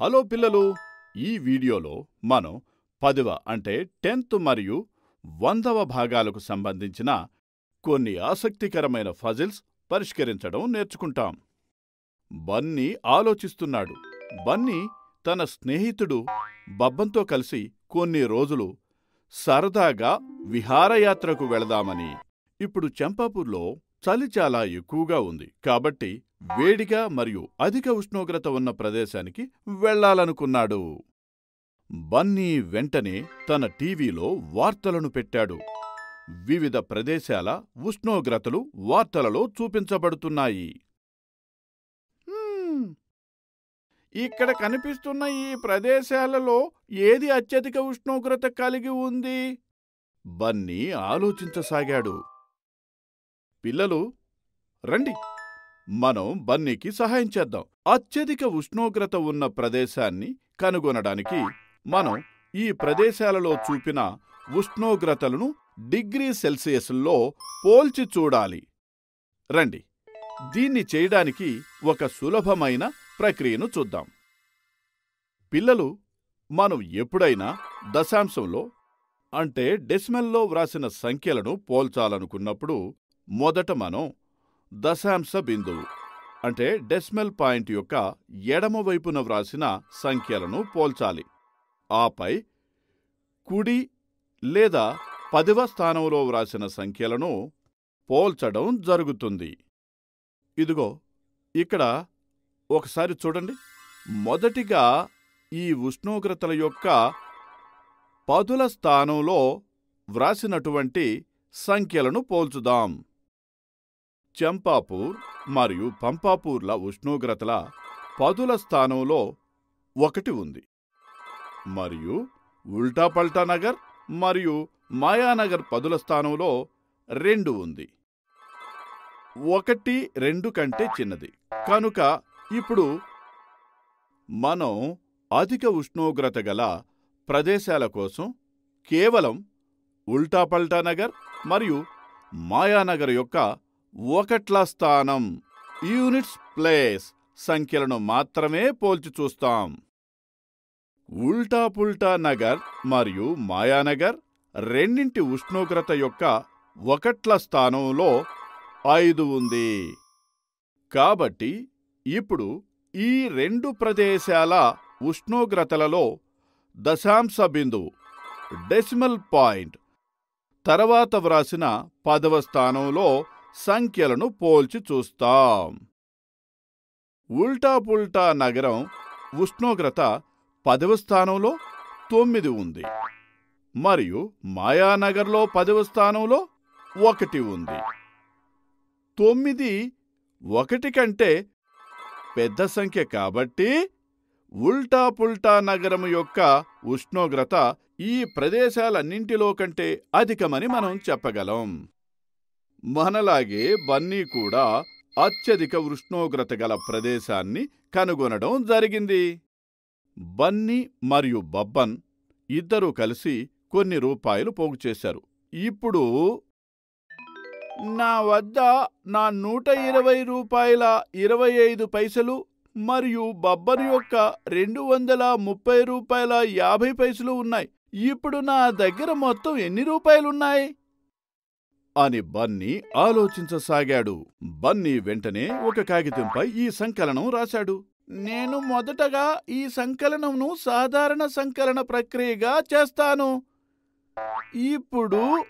Hello పిల్లలు ఈ వీడియోలో మనం పదవ అంటే టెన్త్ మరియు వందవ భాగాలకు సంబంధించిన కొన్ని ఆసక్తికరమైన ఫజిల్స్ పరిష్కరించడం నేర్చుకుంటాం. బన్నీ ఆలోచిస్తున్నాడు. బన్నీ తన స్నేహితుడు బబ్బంతో కలిసి కొన్ని రోజులు సరదాగా విహారయాత్రకు వెళదామని. ఇప్పుడు చంపాపూర్లో చలి చాలా ఎక్కువగా ఉంది కాబట్టి వేడిగా మరియు అధిక ఉష్ణోగ్రత ఉన్న ప్రదేశానికి వెళ్ళాలనుకున్నాడు. బన్నీ వెంటనే తన టీవీలో వార్తలను పెట్టాడు. వివిధ ప్రదేశాల ఉష్ణోగ్రతలు వార్తలలో చూపించబడుతున్నాయి. ఇక్కడ కనిపిస్తున్న ఈ ప్రదేశాలలో ఏది అత్యధిక ఉష్ణోగ్రత కలిగి ఉంది? బన్నీ ఆలోచించసాగాడు. పిల్లలు రండి. మనం బన్నీకి సహాయం చేద్దాం. అత్యధిక ఉష్ణోగ్రత ఉన్న ప్రదేశాన్ని కనుగొనడానికి మనం ఈ ప్రదేశాలలో చూపిన ఉష్ణోగ్రతలను డిగ్రీ సెల్సియస్లో పోల్చి చూడాలి. రండి. దీన్ని చేయడానికి ఒక సులభమైన ప్రక్రియను చూద్దాం. పిల్లలు మనం ఎప్పుడైనా దశాంశంలో అంటే డెసిమల్లో వ్రాసిన సంఖ్యలను పోల్చాలనుకున్నప్పుడు మొదట మనం దశాంశ బిందువు. అంటే డెసిమల్ పాయింట్ యొక్క ఎడమ వైపున వ్రాసిన సంఖ్యలను పోల్చాలి. ఆపై కుడి లేదా పదవ స్థానంలో వ్రాసిన సంఖ్యలను పోల్చడం జరుగుతుంది. ఇదిగో ఇక్కడ ఒకసారి చూడండి. మొదటిగా ఈ ఉష్ణోగ్రతల యొక్క పదుల స్థానంలో వ్రాసినటువంటి సంఖ్యలను పోల్చుదాం. చంపాపూర్ మరియు పంపాపూర్ల ఉష్ణోగ్రతల పదుల స్థానంలో ఒకటి ఉంది. మరియు ఉల్టాపల్టా నగర్ మరియు మాయానగర్ పదుల స్థానంలో రెండు ఉంది. ఒకటి రెండు కంటే చిన్నది. కనుక ఇప్పుడు మనం అధిక ఉష్ణోగ్రత గల ప్రదేశాల కోసం కేవలం ఉల్టాపల్టా నగర్ మరియు మాయానగర్ యొక్క ఒకట్ల స్థానం యూనిట్స్ ప్లేస్ సంఖ్యలను మాత్రమే పోల్చి చూస్తాం. ఉల్టా పుల్టా నగర్ మరియు మాయానగర్ రెండింటి ఉష్ణోగ్రత యొక్క ఒకట్ల స్థానంలో ఐదు ఉంది. కాబట్టి ఇప్పుడు ఈ రెండు ప్రదేశాల ఉష్ణోగ్రతలలో దశాంశ బిందువు డెసిమల్ పాయింట్ తర్వాత వ్రాసిన పదవ స్థానంలో సంఖ్యలను పోల్చి చూస్తాం. ఉల్టాపుల్టా నగరం ఉష్ణోగ్రత పదవ స్థానంలో తొమ్మిది ఉంది. మరియు మాయానగర్లో పదవ స్థానంలో ఒకటి ఉంది. తొమ్మిది ఒకటి కంటే పెద్ద సంఖ్య కాబట్టి ఉల్టాపుల్టా నగరం యొక్క ఉష్ణోగ్రత ఈ ప్రదేశాలన్నింటిలో కంటే అధికమని మనం చెప్పగలం. మనలాగే బన్నీ కూడా అత్యధిక ఉష్ణోగ్రత గల ప్రదేశాన్ని కనుగొనడం జరిగింది. బన్నీ మరియు బబ్బన్ ఇద్దరూ కలిసి కొన్ని రూపాయలు పోగు చేశారు. ఇప్పుడు నా వద్ద నా నూట ఇరవై రూపాయల ఇరవై ఐదు పైసలు మరియు బబ్బన్ యొక్క రెండు వందల ముప్పై రూపాయల యాభై పైసలు ఉన్నాయి. ఇప్పుడు నా దగ్గర మొత్తం ఎన్ని రూపాయలున్నాయి? అని బన్నీ ఆలోచించసాగాడు. బన్నీ వెంటనే ఒక కాగితంపై ఈ సంకలనం రాశాడు. నేను మొదటగా ఈ సంకలనంను సాధారణ సంకలన ప్రక్రియగా చేస్తాను. ఇప్పుడు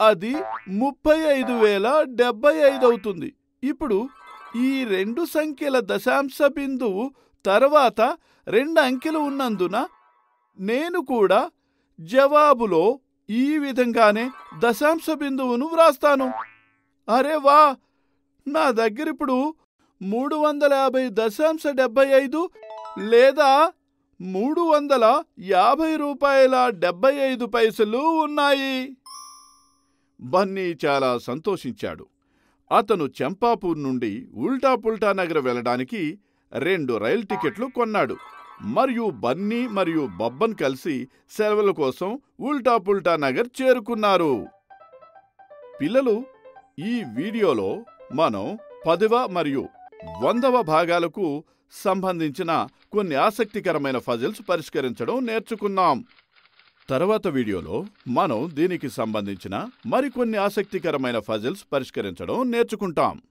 అది ముప్పై ఐదు వేల డెబ్బై ఐదు అవుతుంది. ఇప్పుడు ఈ రెండు సంఖ్యల దశాంశ బిందువు తర్వాత రెండు అంకెలు ఉన్నందున నేను కూడా జవాబులో ఈ విధంగానే దశాంశ బిందువును వ్రాస్తాను. అరే వా! నా దగ్గరిప్పుడు మూడు వందల యాభై దశాంశ డెబ్బై ఐదు లేదా మూడు వందల యాభై రూపాయల డెబ్బై ఐదు పైసలు ఉన్నాయి. బన్నీ చాలా సంతోషించాడు. అతను చంపాపూర్ నుండి ఉల్టాపుల్టా నగర్ వెళ్ళడానికి రెండు రైలు టికెట్లు కొన్నాడు. మరియు బన్నీ మరియు బబ్బన్ కలిసి సెలవుల కోసం ఉల్టా పుల్టా నగర్ చేరుకున్నారు. పిల్లలు ఈ వీడియోలో మనం పదవ మరియు వందవ భాగాలకు సంబంధించిన కొన్ని ఆసక్తికరమైన ఫజిల్స్ పరిష్కరించడం నేర్చుకున్నాం. తర్వాత వీడియోలో మనం దీనికి సంబంధించిన మరికొన్ని ఆసక్తికరమైన ఫజిల్స్ పరిష్కరించడం నేర్చుకుంటాం.